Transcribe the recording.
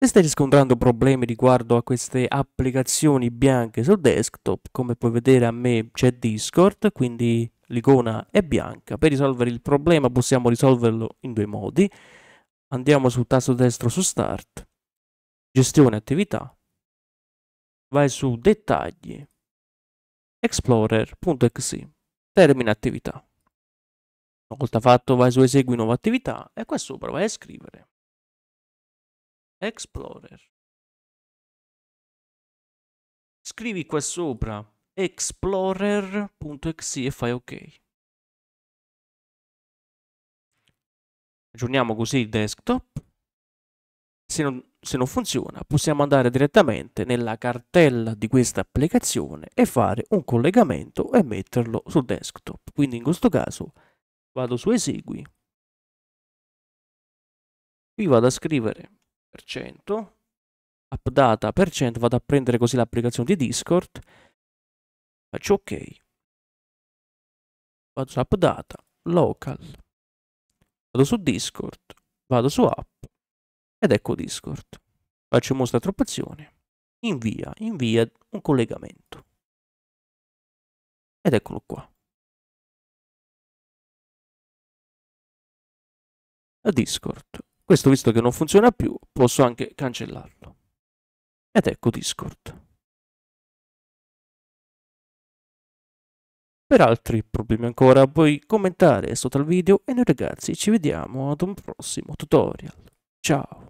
Se stai riscontrando problemi riguardo a queste applicazioni bianche sul desktop, come puoi vedere a me c'è Discord, quindi l'icona è bianca. Per risolvere il problema possiamo risolverlo in due modi. Andiamo sul tasto destro su Start, Gestione attività, vai su Dettagli, Explorer.exe, termina attività. Una volta fatto vai su Esegui nuova attività e qua sopra vai a scrivere Explorer. Scrivi qua sopra explorer.exe e fai ok. Aggiorniamo così il desktop. Se non, se non funziona possiamo andare direttamente nella cartella di questa applicazione e fare un collegamento e metterlo sul desktop. Quindi in questo caso vado su esegui. Qui vado a scrivere updata per cento, vado a prendere così l'applicazione di Discord, faccio ok, vado su updata, local, vado su Discord, vado su app ed ecco Discord. Faccio mostra troppa azione, invia, invia un collegamento. Ed eccolo qua. Discord. Questo visto che non funziona più, posso anche cancellarlo. Ed ecco Discord. Per altri problemi ancora puoi commentare sotto al video e noi ragazzi ci vediamo ad un prossimo tutorial. Ciao!